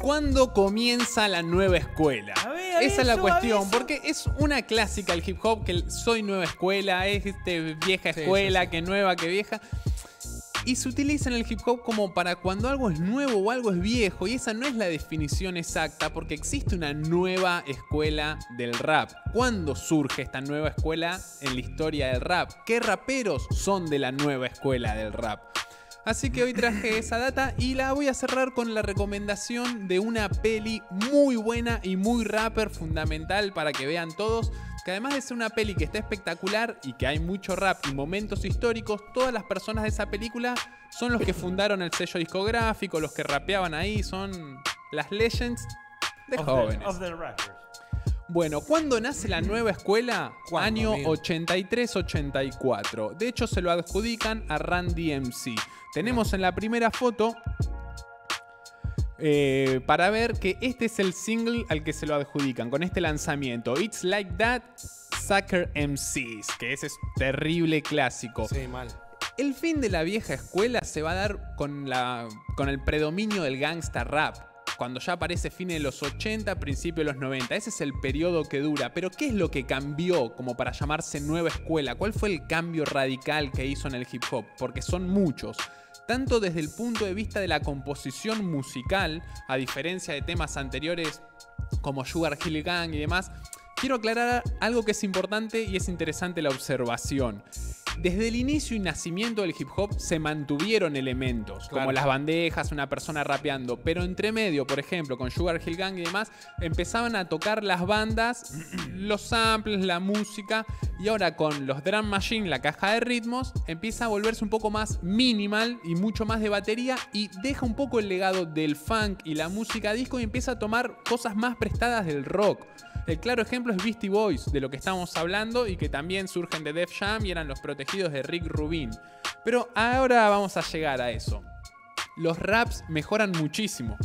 ¿Cuándo comienza la nueva escuela? A ver, a ver Esa es la cuestión, porque es una clásica el hip hop que soy nueva escuela, es este vieja Sí, escuela, sí, sí. que nueva, que vieja. Y se utiliza en el hip hop como para cuando algo es nuevo o algo es viejo, y esa no es la definición exacta, porque existe una nueva escuela del rap. ¿Cuándo surge esta nueva escuela en la historia del rap? ¿Qué raperos son de la nueva escuela del rap? Así que hoy traje esa data y la voy a cerrar con la recomendación de una peli muy buena y muy rapper fundamental para que vean todos. Que además de ser una peli que está espectacular y que hay mucho rap y momentos históricos, todas las personas de esa película son los que fundaron el sello discográfico, los que rapeaban ahí, son las legends de Of the- jóvenes. of the rappers. Bueno, ¿cuándo nace la nueva escuela? ¿Cuándo, Año amigo? 83-84. De hecho, se lo adjudican a Randy MC. Tenemos en la primera foto eh, para ver que este es el single al que se lo adjudican con este lanzamiento. It's Like That, Sucker MCs, que ese es terrible clásico. Sí, mal. El fin de la vieja escuela se va a dar con, la, con el predominio del gangsta rap. Cuando ya aparece fines de los 80, principios de los 90. Ese es el periodo que dura. Pero ¿qué es lo que cambió como para llamarse nueva escuela? ¿Cuál fue el cambio radical que hizo en el hip hop? Porque son muchos. Tanto desde el punto de vista de la composición musical, a diferencia de temas anteriores como Sugar Hill Gang y demás, quiero aclarar algo que es importante y es interesante la observación. Desde el inicio y nacimiento del hip hop se mantuvieron elementos, como las bandejas, una persona rapeando, pero entre medio, por ejemplo, con Sugar Hill Gang y demás, empezaban a tocar las bandas, los samples, la música, y ahora con los drum machine, la caja de ritmos, empieza a volverse un poco más minimal y mucho más de batería y deja un poco el legado del funk y la música disco y empieza a tomar cosas más prestadas del rock. El claro ejemplo es Beastie Boys, de lo que estamos hablando y que también surgen de Def Jam y eran los protegidos de Rick Rubin. Pero ahora vamos a llegar a eso. Los raps mejoran muchísimo.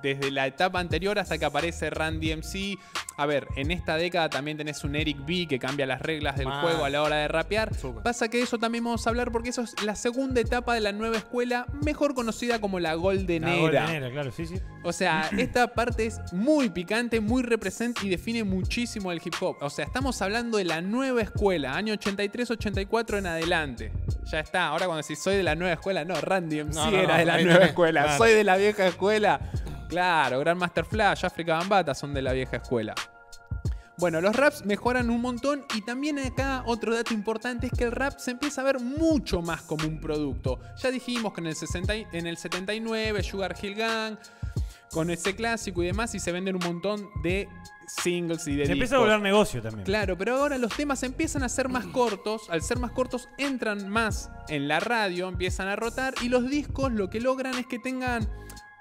Desde la etapa anterior hasta que aparece Randy MC. A ver, en esta década también tenés un Eric B que cambia las reglas del juego a la hora de rapear. Pasa que de eso también vamos a hablar porque eso es la segunda etapa de la nueva escuela, mejor conocida como la Golden La Era. Golden Era, claro, sí, sí. O sea, esta parte es muy picante, muy represent y define muchísimo el hip hop. O sea, estamos hablando de la nueva escuela, año 83-84 en adelante. Ya está, ahora cuando decís soy de la nueva escuela, no, Randy MC No, no, era no, de la nueva escuela, claro. soy de la vieja escuela. Claro, Grandmaster Flash, África Bambata son de la vieja escuela. Bueno, los raps mejoran un montón y también acá otro dato importante es que el rap se empieza a ver mucho más como un producto. Ya dijimos que en el, 60 y- en el 79 Sugar Hill Gang, con ese clásico y demás, y se venden un montón de singles y de Se empieza a volver negocio también. Claro, pero ahora los temas empiezan a ser más cortos. Al ser más cortos, entran más en la radio, empiezan a rotar. Y los discos lo que logran es que tengan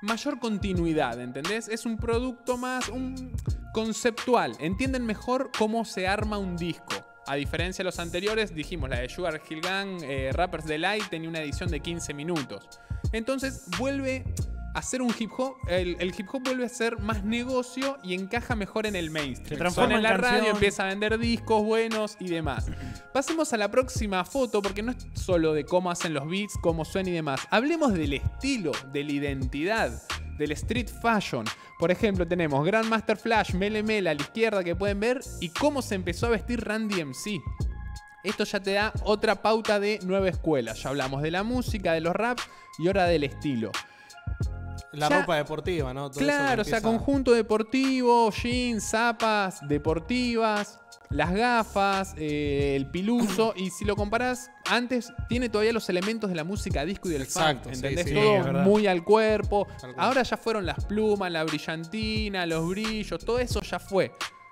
mayor continuidad, ¿entendés? Es un producto más un conceptual. Entienden mejor cómo se arma un disco. A diferencia de los anteriores, dijimos, la de Sugar Hill Gang, eh, Rappers Delight, tenía una edición de 15 minutos. Entonces vuelve a ser un hip hop, el, el hip hop vuelve a ser más negocio y encaja mejor en el mainstream. Se transforma en la radio, empieza a vender discos buenos y demás. Pasemos a la próxima foto, porque no es solo de cómo hacen los beats, cómo suena y demás. Hablemos del estilo, de la identidad, del street fashion. Por ejemplo, tenemos Grandmaster Flash, Mele Mele a la izquierda que pueden ver y cómo se empezó a vestir Randy MC. Esto ya te da otra pauta de nueva escuela. Ya hablamos de la música, de los raps y ahora del estilo. La Ya- ropa deportiva, ¿no? Todo eso que Claro, o sea, conjunto deportivo, jeans, zapas deportivas, las gafas, eh, el piluso. y si lo comparás, antes tiene todavía los elementos de la música disco y del Exacto, funk. ¿Entendés? sí, todo muy al cuerpo. Tal cual. Ahora ya fueron las plumas, la brillantina, los brillos, todo eso ya fue.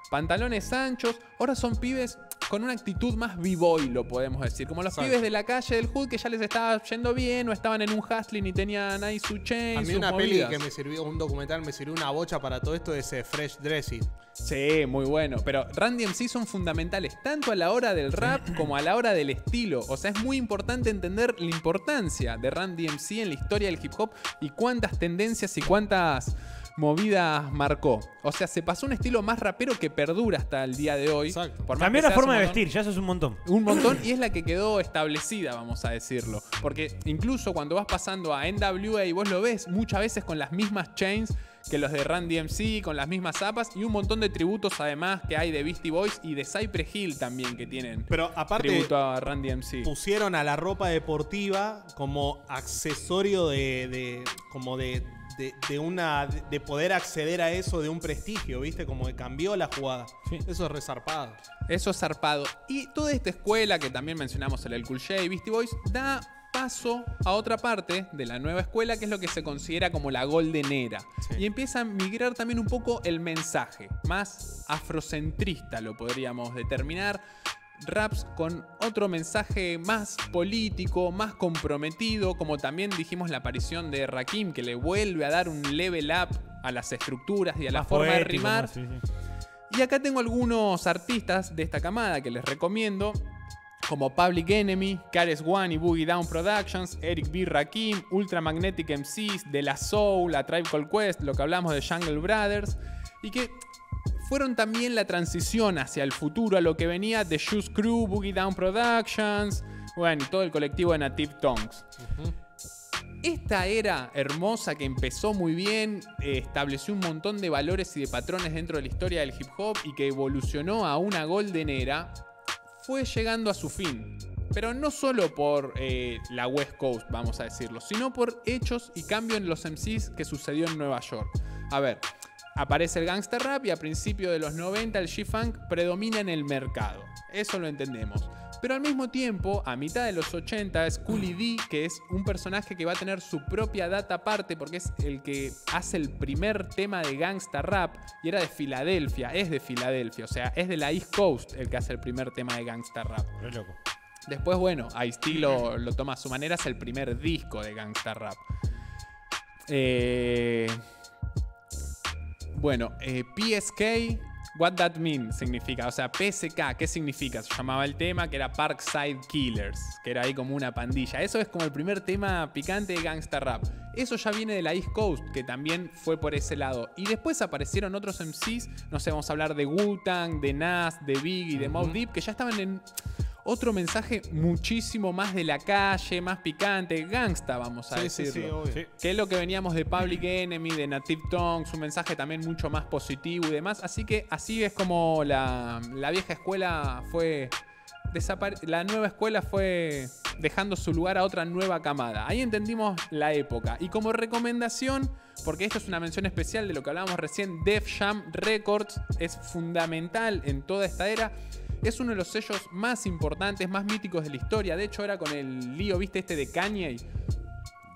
Pantalones anchos, ahora son pibes con una actitud más b-boy, lo podemos decir. Como los Exacto. pibes de la calle del hood que ya les estaba yendo bien, o estaban en un hustling y tenían ahí su chain. A mí sus una peli que me sirvió, un documental me sirvió una bocha para todo esto es eh, Fresh Dressing. Sí, muy bueno. Pero Randy MC son fundamentales tanto a la hora del rap como a la hora del estilo. O sea, es muy importante entender la importancia de Randy MC en la historia del hip hop y cuántas tendencias y cuántas movidas marcó. O sea, se pasó un estilo más rapero que perdura hasta el día de hoy. Exacto. Por más Cambió la forma de montón- vestir, ya eso es un montón. un montón y es la que quedó establecida, vamos a decirlo. Porque incluso cuando vas pasando a NWA y vos lo ves muchas veces con las mismas chains que los de Run DMC con las mismas zapas y un montón de tributos además que hay de Beastie Boys y de Cypress Hill también que tienen Pero aparte, tributo a Run DMC. pusieron a la ropa deportiva como accesorio de, de- como de, de, de una de poder acceder a eso de un prestigio, ¿viste? Como que cambió la jugada. Sí. Eso es resarpado. Eso es zarpado. Y toda esta escuela que también mencionamos en el Cool J y Beastie Boys da paso a otra parte de la nueva escuela que es lo que se considera como la golden era. Sí. Y empieza a migrar también un poco el mensaje, más afrocentrista lo podríamos determinar. Raps con otro mensaje más político, más comprometido, como también dijimos la aparición de Rakim, que le vuelve a dar un level up a las estructuras y a la forma de rimar. más- sí, sí. Y acá tengo algunos artistas de esta camada que les recomiendo, como Public Enemy, Cares One y Boogie Down Productions, Eric B. Rakim, Ultramagnetic MCs, De La Soul, A Tribe Called Quest, lo que hablamos de Jungle Brothers, y que fueron también la transición hacia el futuro, a lo que venía de Shoes Crew, Boogie Down Productions, bueno, y todo el colectivo de Native Tongues. Esta era hermosa que empezó muy bien, eh, estableció un montón de valores y de patrones dentro de la historia del hip hop y que evolucionó a una golden era, fue llegando a su fin. Pero no solo por eh, la West Coast, vamos a decirlo, sino por hechos y cambio en los MCs que sucedió en Nueva York. A ver, aparece el gangsta rap y a principios de los 90 el G-Funk predomina en el mercado. Eso lo entendemos. Pero al mismo tiempo, a mitad de los 80 es Coolie D, que es un personaje que va a tener su propia data aparte porque es el que hace el primer tema de gangsta rap y era de Filadelfia, es de Filadelfia, o sea, es de la East Coast el que hace el primer tema de gangsta rap. Re loco. Después, bueno, Ice-T lo, lo toma a su manera, es el primer disco de Gangsta Rap. Eh, bueno, eh, PSK, what that mean significa, o sea, PSK, ¿qué significa? Se llamaba el tema que era Parkside Killers, que era ahí como una pandilla. Eso es como el primer tema picante de Gangsta Rap. Eso ya viene de la East Coast, que también fue por ese lado. Y después aparecieron otros MCs, no sé, vamos a hablar de Wu-Tang, de Nas, de Biggie, de Mobb Deep, que ya estaban en otro mensaje muchísimo más de la calle, más picante, gangsta, vamos a Sí, sí, decirlo. sí, obvio. Sí. Que es lo que veníamos de Public Enemy, de Native Tongues, un mensaje también mucho más positivo y demás. Así que así es como la, la vieja escuela fue. desapare- La nueva escuela fue dejando su lugar a otra nueva camada. Ahí entendimos la época. Y como recomendación, porque esto es una mención especial de lo que hablábamos recién, Def Jam Records es fundamental en toda esta era. Es uno de los sellos más importantes, más míticos de la historia. De hecho, era con el lío, viste, este de Kanye.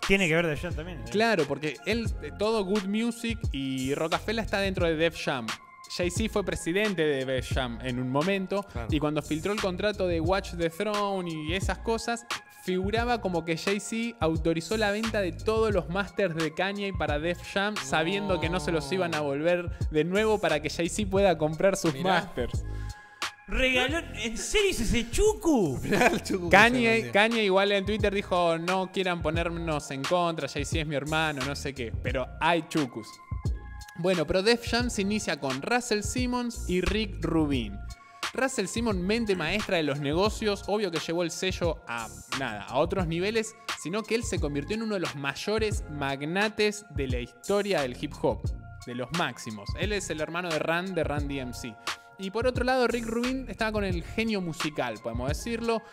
Tiene que ver de Jam también. ¿eh? Claro, porque él, eh, todo Good Music y Rockefeller está dentro de Def Jam. Jay-Z fue presidente de Def Jam en un momento Claro. y cuando filtró el contrato de Watch the Throne y esas cosas, figuraba como que Jay-Z autorizó la venta de todos los masters de Kanye para Def Jam, sabiendo que no se los iban a volver de nuevo para que Jay-Z pueda comprar sus Mirá. masters. Regaló. ¿En serio es ese chucu? Kanye. Kanye igual en Twitter dijo, no quieran ponernos en contra, Jay-Z es mi hermano, no sé qué, pero hay chucus. Bueno, pero Def Jam se inicia con Russell Simmons y Rick Rubin. Russell Simmons, mente maestra de los negocios, obvio que llevó el sello a nada, a otros niveles, sino que él se convirtió en uno de los mayores magnates de la historia del hip hop, de los máximos. Él es el hermano de Run, de Run DMC. Y por otro lado, Rick Rubin estaba con el genio musical, podemos decirlo.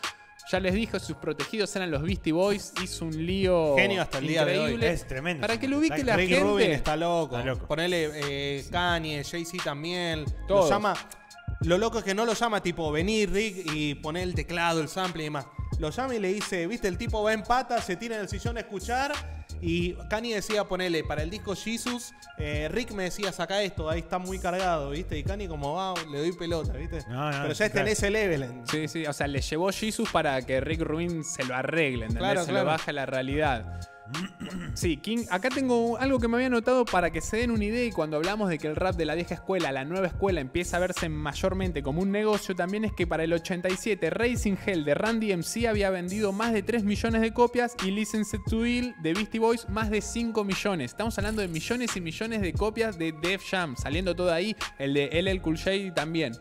Ya les dije, sus protegidos eran los Beastie Boys, hizo un lío Genio hasta el día de hoy. increíble. Es tremendo. Para que lo ubique la Rick gente. Rubin está loco. Está loco. Ponele eh, Kanye, Jay-Z también. Todos. Lo llama. Lo loco es que no lo llama tipo venir Rick y poner el teclado, el sample y demás. Lo llama y le dice, viste, el tipo va en pata, se tira en el sillón a escuchar. Y Kanye decía ponerle para el disco Jesus, eh, Rick me decía saca esto, ahí está muy cargado, viste. Y Kanye como va, le doy pelota, viste. No, no, Pero ya está en ese level. Sí, sí, o sea, le llevó Jesus para que Rick Rubin se lo arregle, ¿entendés? Claro, se claro. lo baje a la realidad. Sí, King, acá tengo algo que me había notado para que se den una idea y cuando hablamos de que el rap de la vieja escuela, la nueva escuela, empieza a verse mayormente como un negocio, también es que para el 87 Racing Hell de Randy MC había vendido más de 3 millones de copias y License to Ill de Beastie Boys más de 5 millones. Estamos hablando de millones y millones de copias de Def Jam, saliendo todo ahí, el de LL Cool J también.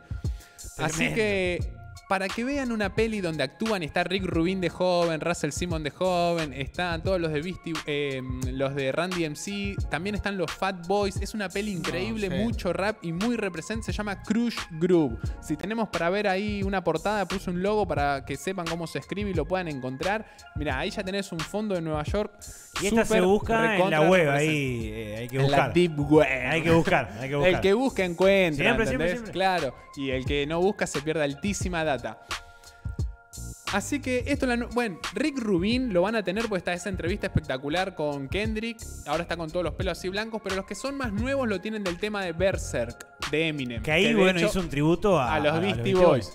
Así que para que vean una peli donde actúan, está Rick Rubin de joven, Russell Simon de joven, están todos los de Beastie, eh, los de Randy MC, también están los Fat Boys. Es una peli increíble, No, sí. mucho rap y muy represente. Se llama Crush Groove. Si tenemos para ver ahí una portada, puse un logo para que sepan cómo se escribe y lo puedan encontrar. Mira, ahí ya tenés un fondo de Nueva York. Y esta se busca en la web, represent- ahí eh, hay que En la buscar. deep web. Hay que buscar, hay que buscar. El que busca encuentra, Siempre, siempre. Claro. Y el que no busca se pierde altísima Así que esto es la Bueno, Rick Rubin lo van a tener porque está esa entrevista espectacular con Kendrick. Ahora está con todos los pelos así blancos, pero los que son más nuevos lo tienen del tema de Berserk, de Eminem. Que ahí, bueno, hecho, hizo un tributo a, a los Beastie Boys.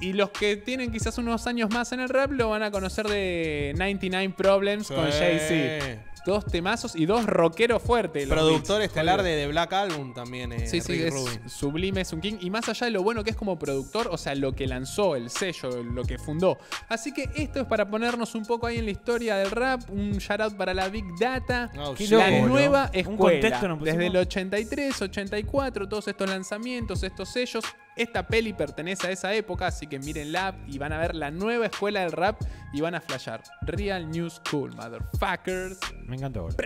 Y los que tienen quizás unos años más en el rap lo van a conocer de 99 Problems con. Jay-Z. Dos temazos y dos rockeros fuertes. Productor beats. estelar de The Black Album también. eh, Sí, sí, Rick es Rubin. sublime, es un king. Y más allá de lo bueno que es como productor, o sea, lo que lanzó, el sello, lo que fundó. Así que esto es para ponernos un poco ahí en la historia del rap. Un shout out para la Big Data. Oh, sí. la loco, ¿no? nueva Un escuela. contexto. Desde el 83, 84, todos estos lanzamientos, estos sellos. Esta peli pertenece a esa época, así que mírenla y van a ver la nueva escuela del rap y van a flashear. Real New School, motherfuckers. Me encantó. boludo.